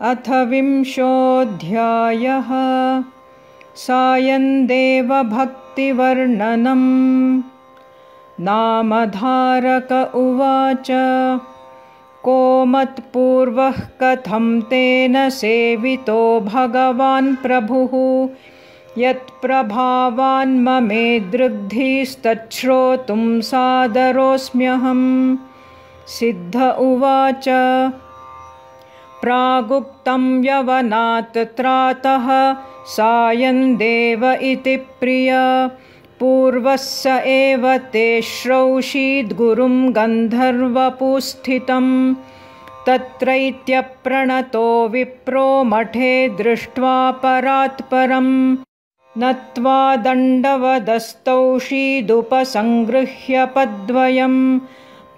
अथ विंशोऽध्यायः। सायन्देवभक्तिवर्णनम्। नामधारक उवाच को मत्पूर्वः कथं तेन सेवितो भगवान् प्रभुः? यत्प्रभावान्ममे दृग्धिस्तच्छ्रोतुं सादरोऽस्म्यहम्। सिद्ध उवाच प्रागुक्तं यवनात् त्रातः सायन्देव इति प्रिय। पूर्वः स एव ते श्रौषीद्गुरुं गन्धर्वपुस्थितं। तत्रैत्यप्रणतो विप्रो मठे दृष्ट्वा परात्परं पद्वयम्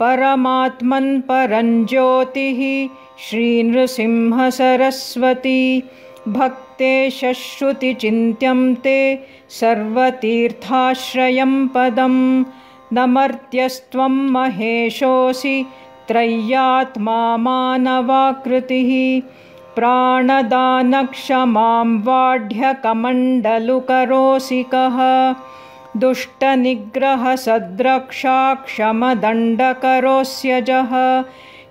परमात्मन्परञ्ज्योतिः श्रीनृसिंहसरस्वती भक्ते शश्रुतिचिन्त्यं ते सर्वतीर्थाश्रयं पदं। नमर्त्यस्त्वं महेशोऽसि त्रय्यात्मा मानवाकृतिः। प्राणदानक्षमां वाढ्यकमण्डलुकरोऽसि कः दुष्टनिग्रहसद्रक्षाक्षमदण्डकरोऽस्यजः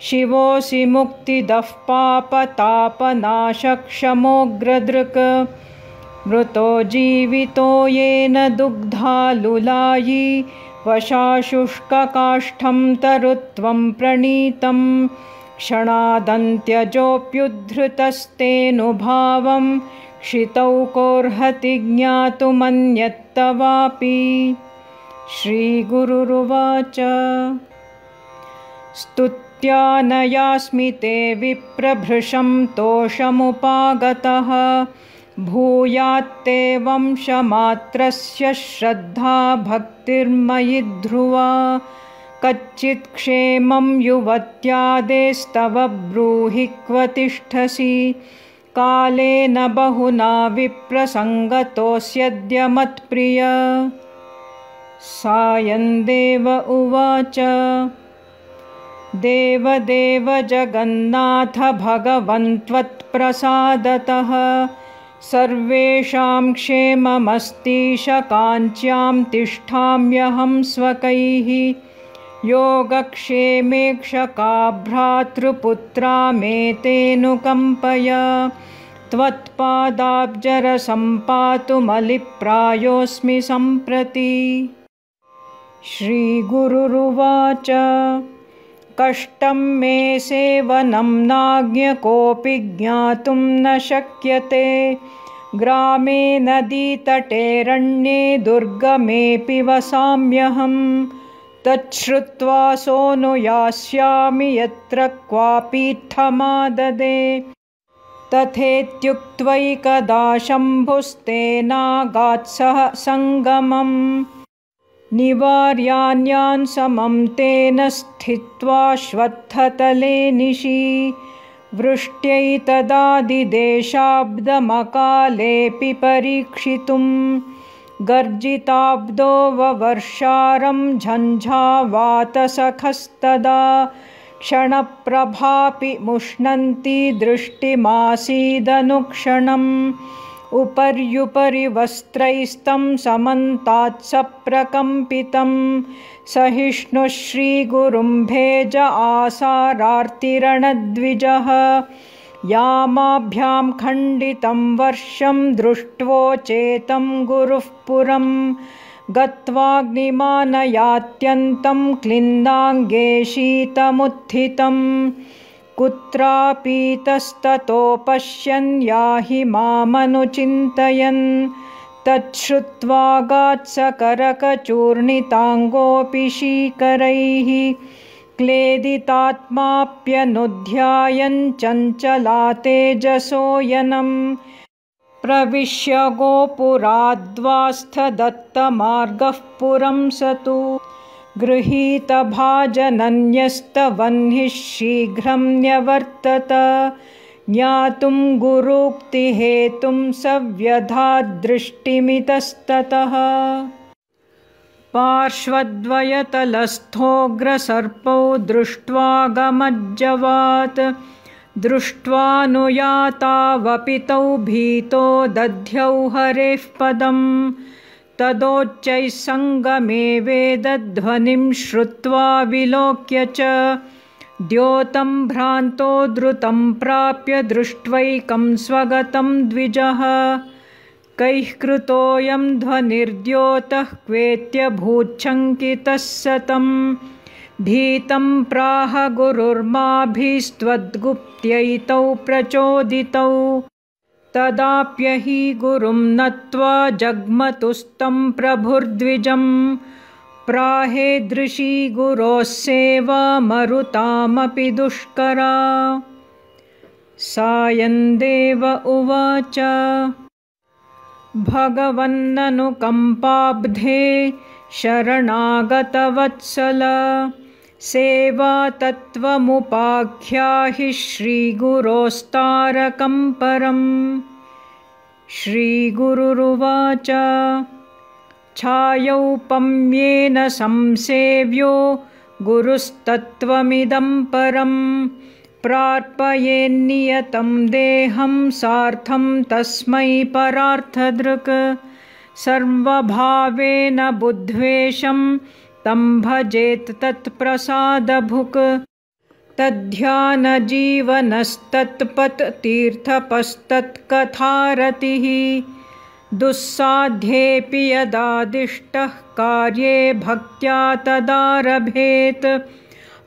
शिवोऽसि मुक्तिदः पापतापनाशक्षमोऽग्रदृक् मृतो जीवितो येन दुग्धालुलायि। वशाशुष्ककाष्ठं तरुत्वं प्रणीतं। क्षणादन्त्यजोऽप्युद्धृतस्तेऽनुभावं क्षितौ कोऽर्हति ज्ञातुमन्यत्तवापि। श्रीगुरुरुवाच। स्तुत्या न यास्मि ते विप्रभृशं तोषमुपागतः। भूयात्ते वंशमात्रस्य श्रद्धा भक्तिर्मयि ध्रुवा। कच्चित्क्षेमं युवत्यादेस्तव ब्रूहि क्व तिष्ठसि कालेन बहुना विप्रसङ्गतोऽस्यद्य मत्प्रिय सायन्देव उवाच देवदेव जगन्नाथ भगवन्त्वत्प्रसादतः सर्वेषां क्षेममस्तीशकाञ्च्यां तिष्ठाम्यहं स्वकैः। योगक्षेमेक्षका भ्रातृपुत्रा मे तेऽनुकम्पय त्वत्पादाब्जरसम्पातुमलिप्रायोऽस्मि सम्प्रति। श्रीगुरुरुवाच कष्टं मे सेवनं नाज्ञकोऽपि ज्ञातुं न शक्यते। ग्रामे नदीतटेरण्ये दुर्गमेऽपि वसाम्यहम् तच्छ्रुत्वा सोऽनुयास्यामि यत्र क्वापीठमाददे तथेत्युक्त्वैकदा शम्भुस्तेनागात्सह सङ्गमम् निवार्यान्यान् समं तेन स्थित्वा श्वत्थतले निशि। वृष्ट्यैतदादिदेशाब्दमकालेऽपि परीक्षितुं गर्जिताब्दो ववर्षारं झञ्झावातसखस्तदा क्षणप्रभापि मुष्णन्ति दृष्टिमासीदनुक्षणम् उपर्युपरि वस्त्रैस्तं समन्तात्सप्रकम्पितं सहिष्णुः श्रीगुरुं भेज आसारार्तिरणद्विजः। यामाभ्यां खण्डितं वर्षं दृष्ट्वोचेतं गुरुः पुरं गत्वाग्निमानयात्यन्तं क्लिन्नाङ्गे शीतमुत्थितम् कुत्रापीतस्ततो पश्यन् याहि मामनुचिन्तयन्। तच्छ्रुत्वा गात्सकरकचूर्णिताङ्गोऽपि शीकरैः। क्लेदितात्माप्यनुध्यायन् चञ्चला तेजसोयनं प्रविश्य गोपुराद्वास्थदत्तमार्गः पुरं स तु गृहीतभाजनन्यस्तवह्निः शीघ्रं न्यवर्तत। ज्ञातुं गुरूक्तिहेतुं सव्यधादृष्टिमितस्ततः। पार्श्वद्वयतलस्थोऽग्रसर्पौ दृष्ट्वागमज्जवात्। दृष्ट्वानुयातावपि तौ भीतो दध्यौ हरेः पदम् तदोच्चैः सङ्गमे वेदध्वनिं श्रुत्वा विलोक्य च द्योतं भ्रान्तो द्रुतं प्राप्य दृष्ट्वैकं स्वगतं द्विजः। कैः कृतोऽयं ध्वनिर्द्योतः क्वेत्यभूच्छङ्कितः सतम्। भीतं प्राह गुरुर्माभिस्त्वद्गुप्त्यैतौ प्रचोदितौ तदाप्यहि गुरुं नत्वा जग्मतुस्तं प्रभुर्द्विजम् प्राहेदृशी गुरोः सेवा मरुतामपि दुष्करा। सायन्देव उवाच भगवन्ननुकम्पाब्धे शरणागतवत्सल सेवा तत्त्वमुपाख्याहि श्रीगुरोस्तारकं परम्। श्रीगुरुरुवाच। छायौपम्येन संसेव्यो गुरुस्तत्त्वमिदं परं प्रार्पयेन्नियतं देहं सार्थं तस्मै परार्थदृक्। सर्वभावेन बुद्ध्वेषं तं भजेत् तत्प्रसादभुक्। तद्ध्यानजीवनस्तत्पत्तीर्थपस्तत्कथारतिः दुःसाध्येऽपि यदादिष्टः कार्ये भक्त्या तदारभेत्।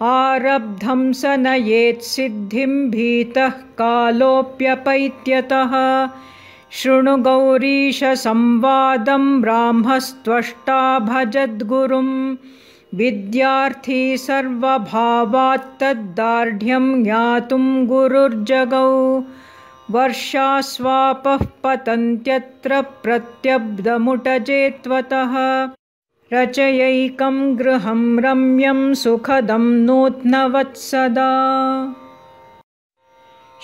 आरब्धं स नयेत् सिद्धिं भीतः कालोऽप्यपैत्यतः शृणुगौरीशसंवादं ब्राह्मस्त्वष्टा भजद्गुरुं विद्यार्थी सर्वभावात्तद्दार्ढ्यं ज्ञातुं गुरुर्जगौ। वर्षास्वापः पतन्त्यत्र प्रत्यब्दमुटजेत्वतः। रचयैकं गृहं रम्यं सुखदं नूत्नवत्सदा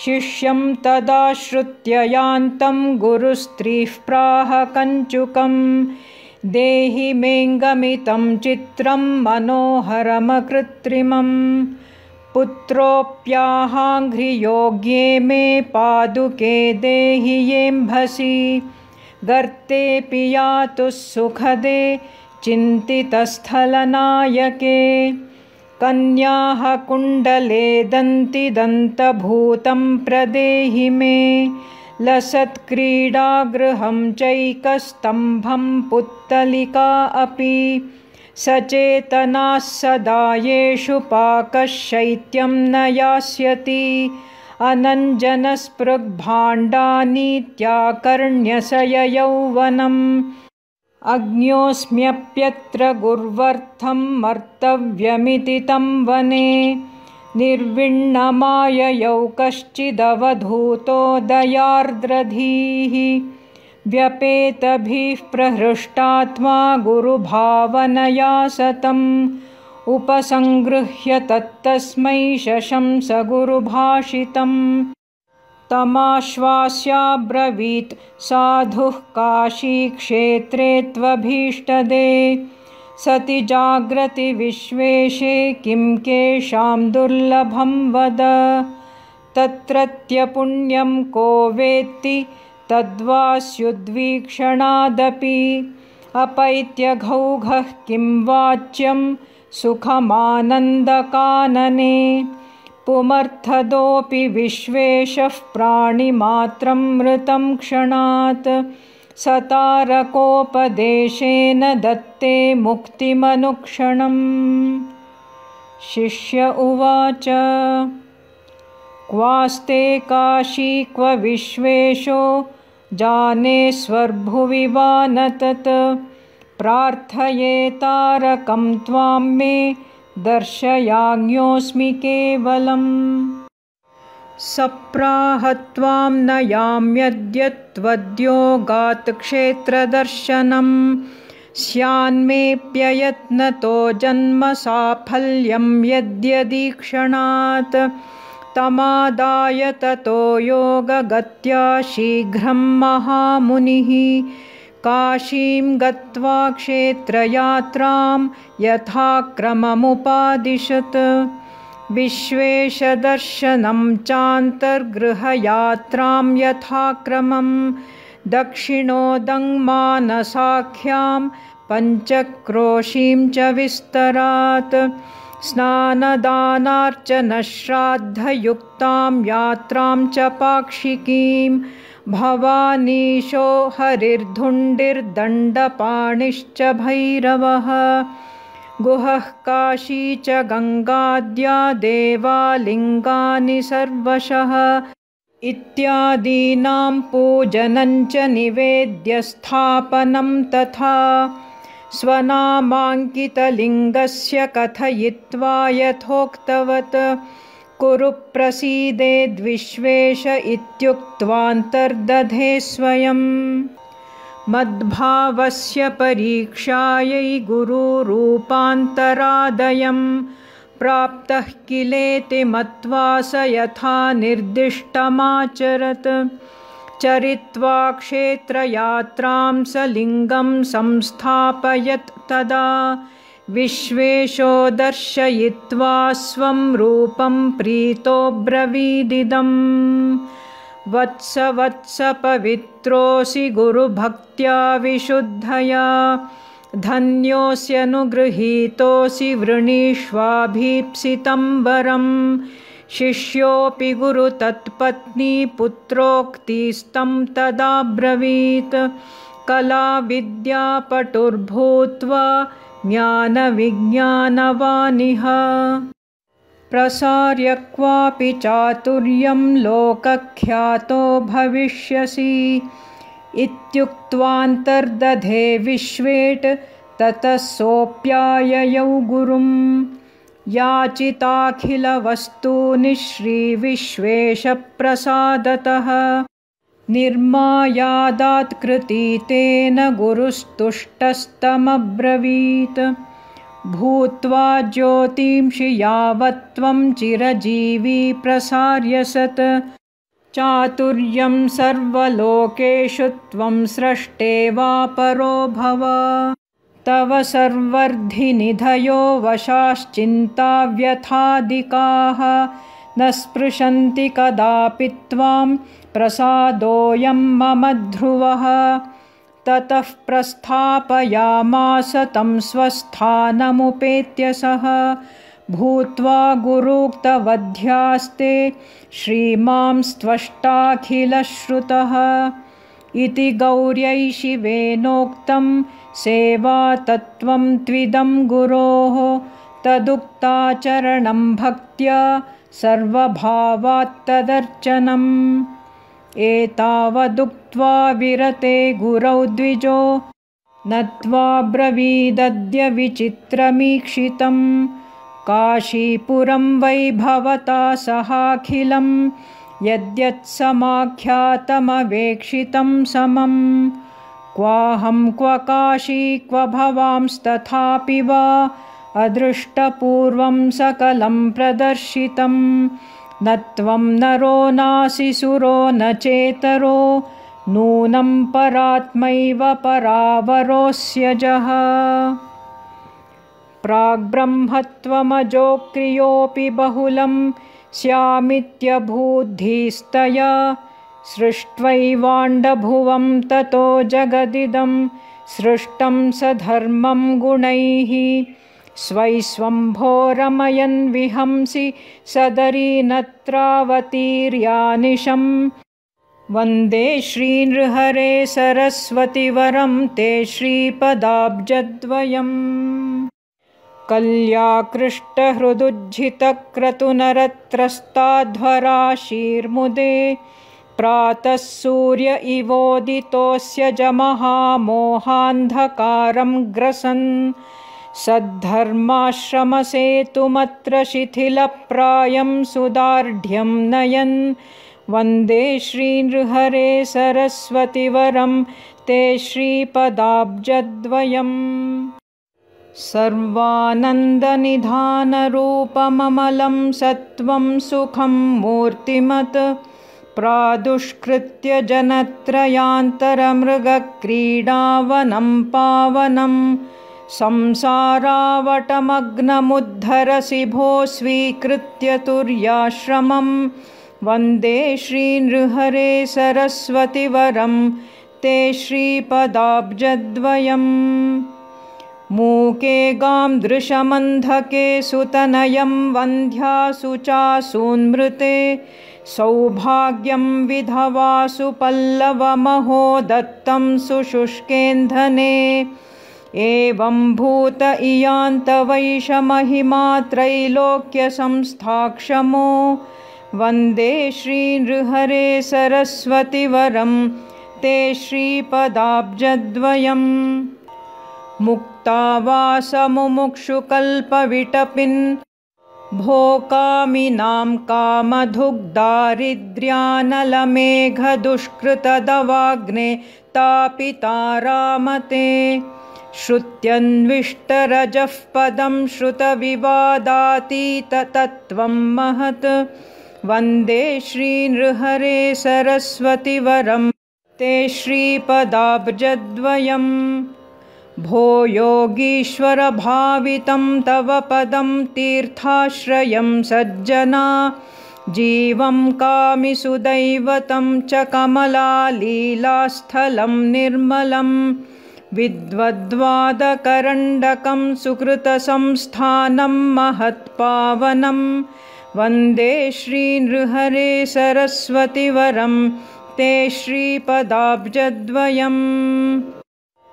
शिष्यं तदाश्रुत्य यान्तं गुरुस्त्रीः प्राह कञ्चुकं। देहि मेङ्गमितं चित्रं मनोहरमकृत्रिमम् पुत्रोऽप्याहाङ्घ्रियोग्ये मे पादुके देहि येम्भसि। गर्तेऽपि यातुः सुखदे चिन्तितस्थलनायके कन्याः कुण्डले दन्तिदन्तभूतं प्रदेहि मे। लसत्क्रीडागृहं चैकस्तम्भं पुत्तलिका अपि। सचेतनाः सदा येषु पाकशैत्यं न यास्यति। अनञ्जनस्पृग्भाण्डानीत्याकर्ण्यसययौवनम् अज्ञोऽस्म्यप्यत्र गुर्वर्थं मर्तव्यमिति तं वने। निर्विण्णमाययौ कश्चिदवधूतो दयार्द्रधीः। व्यपेतभिः प्रहृष्टात्मा गुरुभावनया सतम् उपसङ्गृह्य तत्तस्मै शशंस गुरुभाषितम् तमाश्वास्याब्रवीत्। साधुः काशीक्षेत्रे त्वभीष्टदे। सति जाग्रति विश्वेशे किं केषां दुर्लभं वद। तत्रत्यपुण्यं को वेत्ति तद्वास्युद्वीक्षणादपि। अपैत्यघौघः किं वाच्यं सुखमानन्दकानने पुमर्थदोऽपि विश्वेशः प्राणिमात्रं मृतं क्षणात्। सतारकोपदेशेन दत्ते मुक्तिमनुक्षणम्। शिष्य उवाच क्वास्ते काशी क्व विश्वेशो जाने स्वर्भुवि वा न तत् प्रार्थयेतारकं त्वां मे दर्शयाज्ञोऽस्मि केवलम्। सप्राहत्वां नयाम्यद्य त्वद्योगात् क्षेत्रदर्शनं स्यान्मेऽप्ययत्नतो जन्मसाफल्यं यद्यदीक्षणात्। तमादाय ततो योगगत्या शीघ्रं महामुनिः काशीं गत्वा क्षेत्रयात्रां यथाक्रममुपादिशत्। विश्वेशदर्शनं चान्तर्गृहयात्रां यथाक्रमं दक्षिणोदङ्मानसाख्यां पञ्चक्रोशीं च विस्तरात्। स्नानदानार्चनश्राद्धयुक्तां यात्रां च पाक्षिकीं भवानीशो हरिर्धुण्डिर्दण्डपाणिश्च भैरवः। गुहः काशी च गङ्गाद्या देवालिङ्गानि सर्वशः। इत्यादीनां पूजनञ्च निवेद्यस्थापनं तथा स्वनामाङ्कितलिङ्गस्य कथयित्वा यथोक्तवत् कुरु प्रसीदेद्विश्वेश इत्युक्त्वान्तर्दधे स्वयम् मद्भावस्य परीक्षायै गुरुरूपान्तरादयं। प्राप्तः किलेति मत्वा स यथा निर्दिष्टमाचरत्। चरित्वा क्षेत्रयात्रां स लिङ्गं संस्थापयत् तदा विश्वेशो दर्शयित्वा स्वं रूपं प्रीतोऽब्रवीदिदम्। वत्स वत्स पवित्रोऽसि गुरुभक्त्या विशुद्धया धन्योऽस्यनुगृहीतोऽसि वृणीष्वाभीप्सितं वरम् शिष्योऽपि गुरुतत्पत्नीपुत्रोक्तिस्तं तदाब्रवीत्। कलाविद्यापटुर्भूत्वा ज्ञानविज्ञानवानिह। प्रसार्य क्वापि चातुर्यं लोकख्यातो भविष्यसि। इत्युक्त्वान्तर्दधे विश्वेट् ततः सोऽप्याययौ गुरुम्। याचिताखिलवस्तूनि श्रीविश्वेशप्रसादतः निर्मायादात्कृतीतेन गुरुस्तुष्टस्तमब्रवीत्। भूत्वा ज्योतींषि यावत्त्वं चिरजीवी प्रसार्यसत् चातुर्यं सर्वलोकेषु त्वं स्रष्टे वा परो भव। तव सर्वर्धिनिधयो वशाश्चिन्ताव्यथादिकाः न स्पृशन्ति कदापि त्वां प्रसादोऽयं मम ध्रुवः। ततः प्रस्थापयामास तं स्वस्थानमुपेत्य सः। भूत्वा गुरुक्तवध्यास्ते श्रीमां स्त्वष्टाखिलश्रुतः। इति गौर्यै शिवेनोक्तं सेवातत्त्वं त्विदं गुरोः। तदुक्ताचरणं भक्त्या सर्वभावात्तदर्चनम्। एतावदुक्त्वा विरते गुरौ द्विजो नत्वाब्रवीदद्य विचित्रमीक्षितं काशीपुरं वै भवता सहाखिलं यद्यत्समाख्यातमवेक्षितं समम्। क्वाहं क्व काशी क्व भवांस्तथापि वा अदृष्टपूर्वं सकलं प्रदर्शितं। न त्वं नरो नासि सुरो न चेतरो। नूनं परात्मैव परावरोऽस्यजः। प्राग्ब्रह्मत्वमजोक्रियोऽपि बहुलं स्यामित्यभूद्धिस्तया। सृष्ट्वैवाण्डभुवं ततो जगदिदं सृष्टं स धर्मं गुणैः स्वैस्वम्भो रमयन् विहंसि सदरीनत्रावतीर्यानिशं वन्दे श्रीनृहरे सरस्वतिवरं ते श्रीपदाब्जद्वयम्। कल्याकृष्टहृदुज्झितक्रतुनरत्रस्ताध्वराशीर्मुदे प्रातः सूर्य इवोदितोऽस्य जमहामोहान्धकारं ग्रसन् सद्धर्माश्रमसेतुमत्र शिथिलप्रायं सुदार्ढ्यं नयन्। वन्दे श्रीनृहरे सरस्वतिवरं ते श्रीपदाब्जद्वयम्। सर्वानन्दनिधानरूपममलं सत्त्वं सुखं मूर्तिमत्। प्रादुष्कृत्य जनत्रयान्तरमृगक्रीडावनं पावनं संसारावटमग्नमुद्धरसि भो स्वीकृत्य तुर्याश्रमं वन्दे श्रीनृहरे सरस्वतिवरं ते श्रीपदाब्जद्वयम्। मूके गां दृशमन्धके सुतनयं वन्ध्यासु चासून्मृते। सौभाग्यं विधवासु पल्लवमहो दत्तं सुशुष्केन्धने एवं भूत इयान्तवैषमहिमा त्रैलोक्यसंस्थाक्षमो वन्दे श्रीनृहरे सरस्वतिवरं ते श्रीपदाब्जद्वयम् मुक्तावासमुमुक्षुकल्पविटपिन् भोकामिनां कामधुग्धारिद्र्यानलमेघदुष्कृतदवाग्ने तापितारामते श्रुत्यन्विष्टरजः पदं श्रुतविवादातीततत्त्वं महत्। वन्दे श्रीनृहरे सरस्वतिवरं। ते श्रीपदाब्जद्वयम्। भो योगीश्वरभावितं तव पदं तीर्थाश्रयं सज्जना। जीवं कामिसुदैवतं च कमलालीलास्थलं निर्मलं विद्वद्वादकरण्डकं सुकृतसंस्थानं महत्पावनं। वन्दे श्रीनृहरे सरस्वतिवरं ते श्रीपदाब्जद्वयम्।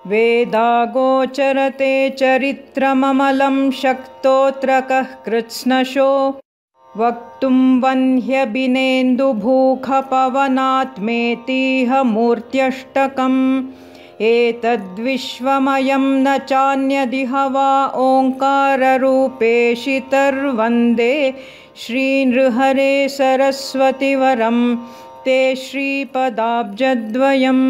वेदागोचरते चरित्रममलं शक्तोऽत्र कः कृत्स्नशो। वक्तुं वह्निनेन्दुभूखपवनात्मेतीह मूर्त्यष्टकम् एतद्विश्वमयं न चान्यदिह वा ओङ्काररूपेशितर्वन्दे श्रीनृहरे सरस्वतिवरं ते श्रीपदाब्जद्वयम्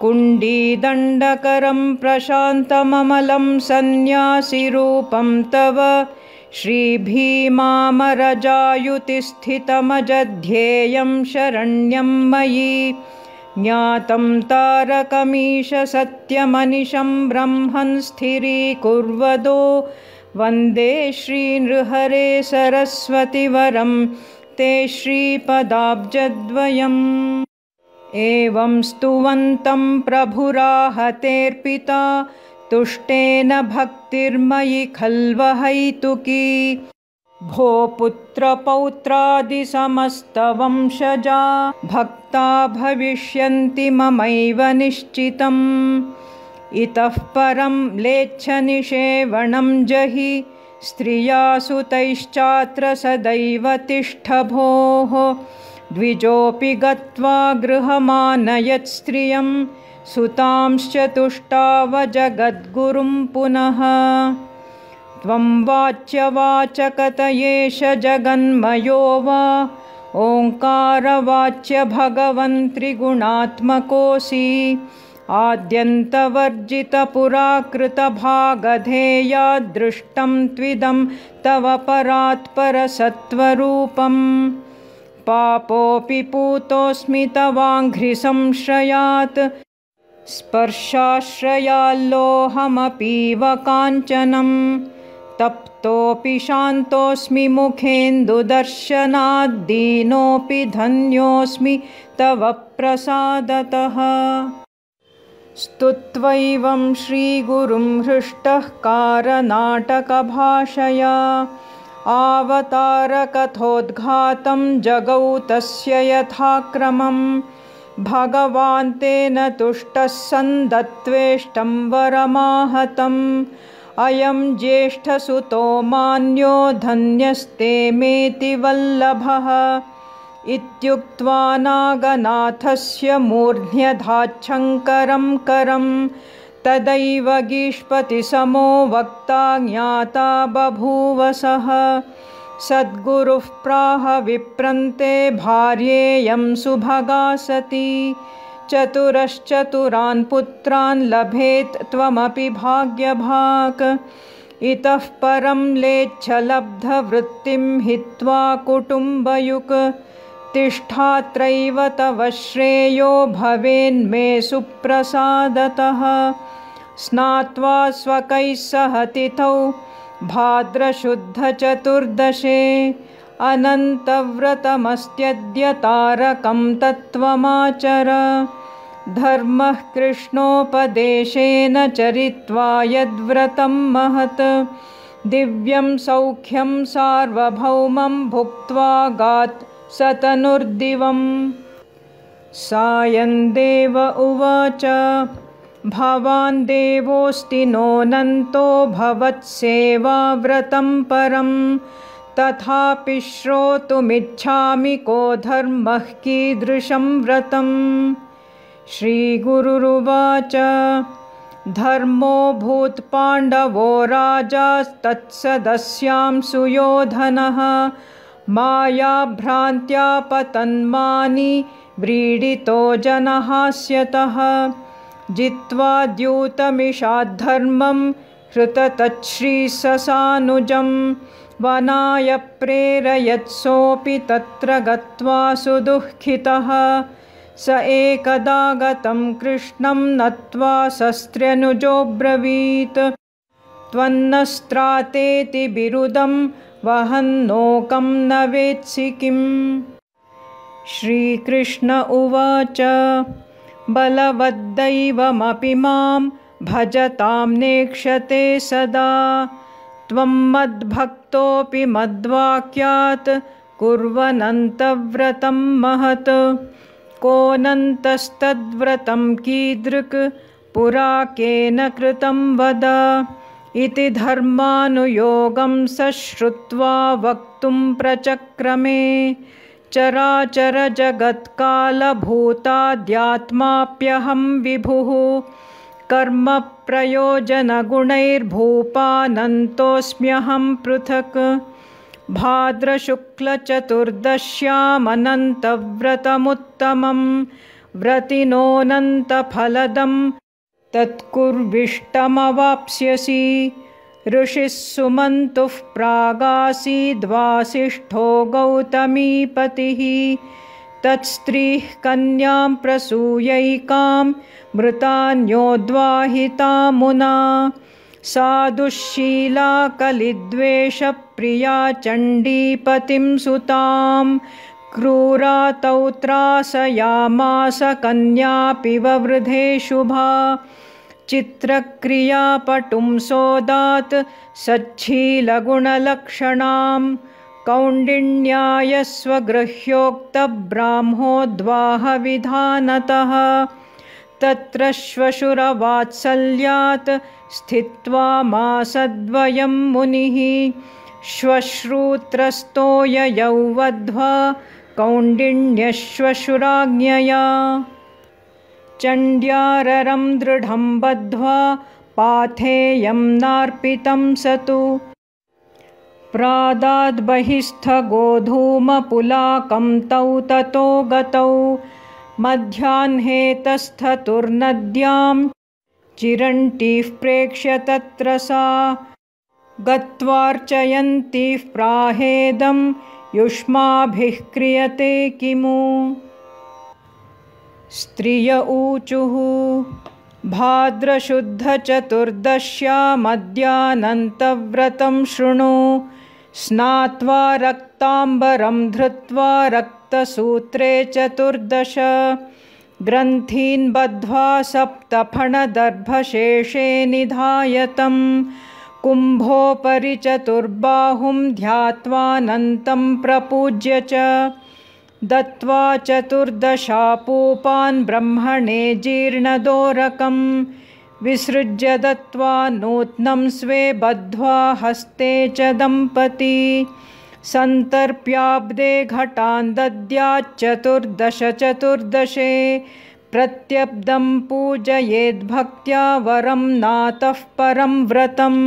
कुण्डीदण्डकरं प्रशान्तममलं सन्न्यासिरूपं तव श्रीभीमामरजायुतिस्थितमजध्येयं शरण्यं मयि ज्ञातं तारकमीश सत्यमनिशं ब्रह्मन् स्थिरीकुर्वदो। वन्दे श्रीनृहरे सरस्वतिवरं ते श्रीपदाब्जद्वयम्। एवं स्तुवन्तं प्रभुराहतेऽर्पिता तुष्टेन भक्तिर्मयि खल्वहैतुकी भो पुत्रपौत्रादिसमस्तवंशजा भक्ता भविष्यन्ति ममैव निश्चितम्। इतः परं लेच्छनिषेवणं जहि स्त्रिया सुतैश्चात्र सदैव तिष्ठ भोः द्विजोऽपि गत्वा गृहमानयत् स्त्रियं सुतांश्चतुष्टावजगद्गुरुं पुनः त्वं वाच्यवाचकत एष जगन्मयो वा। ओङ्कारवाच्य भगवन् त्रिगुणात्मकोऽसि आद्यन्तवर्जितपुराकृतभागधेयादृष्टं त्विदं तव परात्परसत्त्वरूपम्। पापोऽपि पूतोऽस्मि तवाङ्घ्रिसंश्रयात् स्पर्शाश्रयाल्लोहमपीव काञ्चनं तप्तोऽपि शान्तोऽस्मि मुखेन्दुदर्शनाद्दीनोऽपि धन्योऽस्मि तव प्रसादतः। स्तुत्वैवं श्रीगुरुं हृष्टः कारनाटकभाषया। आवतारकथोद्घातं जगौ तस्य यथाक्रमं भगवान् तेन तुष्टः सन्दत्वेष्टं वरमाहतम् अयं ज्येष्ठसुतो मान्यो धन्यस्ते मेति वल्लभः। इत्युक्त्वा नागनाथस्य मूर्ध्न्यधाच्छङ्करं करं तदैव गीष्पतिसमो वक्ता ज्ञाता बभूव सः। सद्गुरुः प्राह विप्रन्ते भार्येयं सुभगा सती चतुरश्चतुरान् पुत्रान् लभेत् त्वमपि भाग्यभाक्। इतः परं लेच्छलब्धवृत्तिं हित्वा कुटुम्बयुक्। तिष्ठात्रैव तव श्रेयो भवेन्मे सुप्रसादतः। स्नात्वा स्वकैः सह तिथौ भाद्रशुद्धचतुर्दशे। अनन्तव्रतमस्त्यद्य तारकं तत्त्वमाचर धर्मः कृष्णोपदेशेन चरित्वा यद्व्रतं महत्। दिव्यं सौख्यं सार्वभौमं भुक्त्वा गात् सतनुर्दिवम्। सायन्देव उवाच भवान् देवोऽस्ति नोऽनन्तो भवत्सेवाव्रतं परं तथापि श्रोतुमिच्छामि को धर्मः कीदृशं व्रतम् श्रीगुरुरुवाच। धर्मो भूत्पाण्डवो राजास्तत्सदस्यां सुयोधनः। मायाभ्रान्त्या पतन्मानि व्रीडितो जनहास्यतः। जित्वा द्यूतमिषाद्धर्मं हृततच्छ्रीससानुजं वनाय प्रेरयत्सोऽपि तत्र गत्वा सुदुःखितः स एकदा गतं कृष्णं नत्वा शस्त्र्यनुजोऽब्रवीत् त्वन्नस्त्रातेति बिरुदं वहन्नोकं न वेत्सि किम्। श्रीकृष्ण उवाच बलवद्दैवमपि मां भजतां नेक्षते सदा। त्वं मद्भक्तोऽपि मद्वाक्यात् कुर्वनन्तव्रतं महत् कोऽनन्तस्तद्व्रतं कीदृक् पुरा केन कृतं वद? इति धर्मानुयोगं सश्रुत्वा वक्तुं प्रचक्रमे। चराचरजगत्कालभूताद्यात्माप्यहं विभुः। कर्मप्रयोजनगुणैर्भूपानन्तोऽस्म्यहं पृथक् भाद्रशुक्लचतुर्दश्यामनन्तव्रतमुत्तमं व्रतिनोऽनन्तफलदं तत्कुर्विष्टमवाप्स्यसि। ऋषिः सुमन्तुः प्रागासीद्वासिष्ठो गौतमीपतिः। तत्स्त्रीः कन्यां प्रसूयैकां मृतान्योद्वाहिता मुना सा दुःशीला कलिद्वेषप्रिया चण्डीपतिं सुतां क्रूरातौ त्रासयामास कन्यापि ववृधे शुभा चित्रक्रियापटुं सोदात् सच्छीलगुणलक्षणां कौण्डिन्याय स्वगृह्योक्तब्राह्मोद्वाहविधानतः तत्र श्वशुरवात्सल्यात् स्थित्वा मासद्वयं मुनिः। श्वश्रूत्रस्तो ययौ वध्वा कौण्डिन्यश्वशुराज्ञया चण्ड्याररं दृढं बद्ध्वा पाथेयं नार्पितं स तु प्रादाद्बहिस्थगोधूमपुलाकं तौ ततो गतौ मध्याह्नेतस्थतुर्नद्यां चिरण्टीः प्रेक्ष्य तत्र सा गत्वार्चयन्तीः प्राहेदं युष्माभिः क्रियते किमु? स्त्रिय ऊचुः भाद्रशुद्धचतुर्दश्यामद्यानन्तव्रतं शृणु स्नात्वा रक्ताम्बरं धृत्वा रक्तसूत्रे चतुर्दश। ग्रन्थीन् बद्ध्वा सप्तफणदर्भशेषे निधायतं कुम्भोपरि चतुर्बाहुं ध्यात्वानन्तं प्रपूज्य च। दत्त्वा चतुर्दशापूपान् ब्रह्मणे जीर्णदोरकं विसृज्य दत्त्वा नूत्नं स्वे बद्ध्वा हस्ते च दम्पती सन्तर्प्याब्दे घटान् दद्याच्चतुर्दश चतुर्दशे प्रत्यब्दं पूजयेद्भक्त्या वरं नातः परं व्रतम्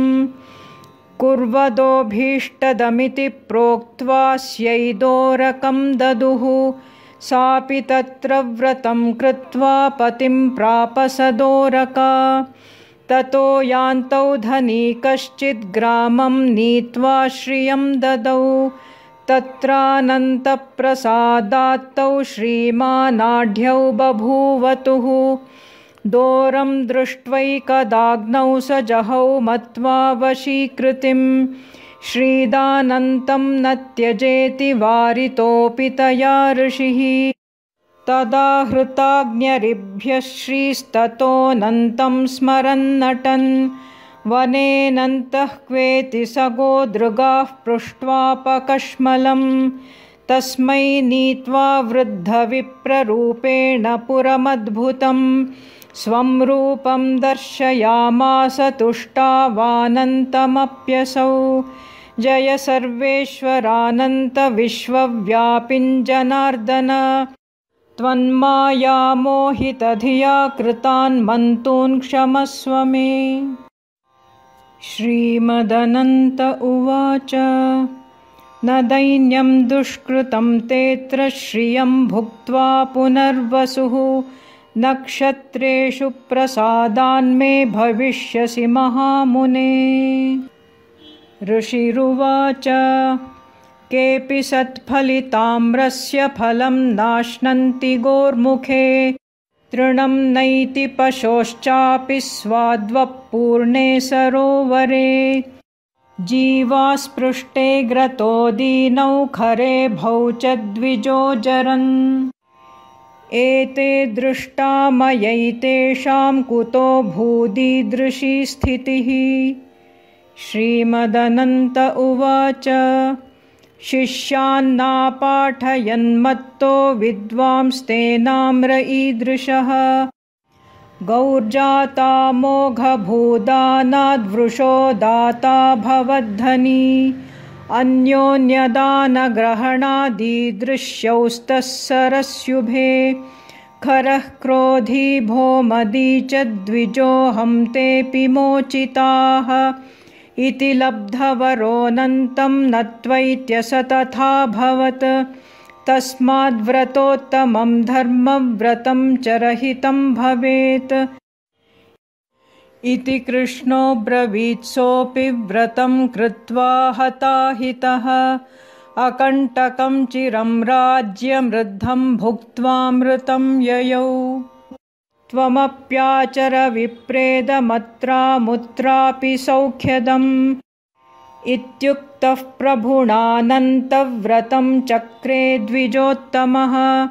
कुर्वदोभीष्टदमिति प्रोक्त्वा स्यैदोरकं ददुः सापि तत्र व्रतं कृत्वा पतिं प्रापसदोरका ततो यान्तौ धनी कश्चिद्ग्रामं नीत्वा श्रियं ददौ। तत्रानन्तप्रसादात्तौ श्रीमानाढ्यौ बभूवतुः। दोरं दृष्ट्वैकदाग्नौ स जहौ मत्वा वशीकृतिं श्रीदानन्तं न त्यजेति वारितोऽपि तया ऋषिः तदा हृताज्ञरिभ्यः श्रीस्ततोऽनन्तं स्मरन्नटन्। वनेनन्तः क्वेति स गोदृगाः पृष्ट्वापकश्मलं तस्मै नीत्वा वृद्धविप्ररूपेण पुरमद्भुतम्। स्वं रूपं दर्शयामास तुष्टावानन्तमप्यसौ। जय सर्वेश्वरानन्तविश्वव्यापिञ्जनार्दन त्वन्मायामोहितधिया कृतान् मन्तून् क्षमस्व मे। श्रीमदनन्त उवाच। न दैन्यं दुष्कृतं तेऽत्र श्रियं भुक्त्वा पुनर्वसुः। नक्षत्रेषु प्रसादान्मे भविष्यसि महामुने। ऋषिरुवाच केऽपि सत्फलिताम्रस्य फलं नाश्नन्ति गोर्मुखे। तृणं नैति पशोश्चापि स्वाद्वपूर्णे सरोवरे। जीवास्पृष्टे ग्रतोदीनौ खरे भौ च द्विजोजरन् एते दृष्टामयैतेषां कुतो भूदीदृशी स्थितिः। श्रीमदनन्त उवाच शिष्यान्नापाठयन्मत्तो विद्वांस्तेनाम्र ईदृशः। गौर्जातामोघभूदानाद्वृषो दाता भवद्धनी। अन्योन्यदानग्रहणादीदृश्यौस्तः सरस्युभे खरः क्रोधी भोमदी च द्विजोऽहं तेऽपि मोचिताः इति लब्धवरोऽनन्तं न त्वैत्यस तथाभवत् तस्माद्व्रतोत्तमं धर्मव्रतं च रहितं भवेत्। इति कृष्णो ब्रवीत्सोऽपि व्रतं कृत्वा हताहितः। अकण्टकं चिरं राज्यमृद्धं भुक्त्वामृतं ययौ त्वमप्याचरविप्रेदमत्रामुत्रापि सौख्यदम्। इत्युक्तः प्रभुणानन्तव्रतं चक्रे द्विजोत्तमः।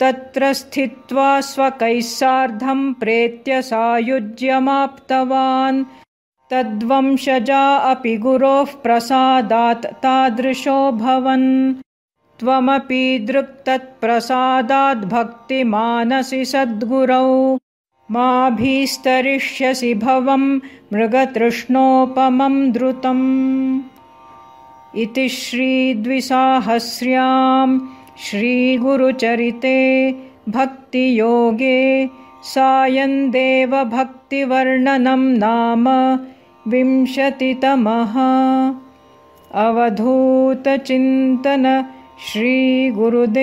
तत्र स्थित्वा स्वकैः सार्धं प्रेत्य सायुज्यमाप्तवान्। तद्वंशजा अपि गुरोः प्रसादात् तादृशोऽभवन् त्वमपि दृक्तत्प्रसादाद्भक्तिमानसि सद्गुरौ। माभीस्तरिष्यसि भवं मृगतृष्णोपमं द्रुतम्। इति श्रीद्विसाहस्र्याम् श्रीगुरुचरिते भक्तियोगे सायन्देवभक्तिवर्णनं नाम विंशतितमः। अवधूतचिन्तन श्रीगुरुदेवदत्त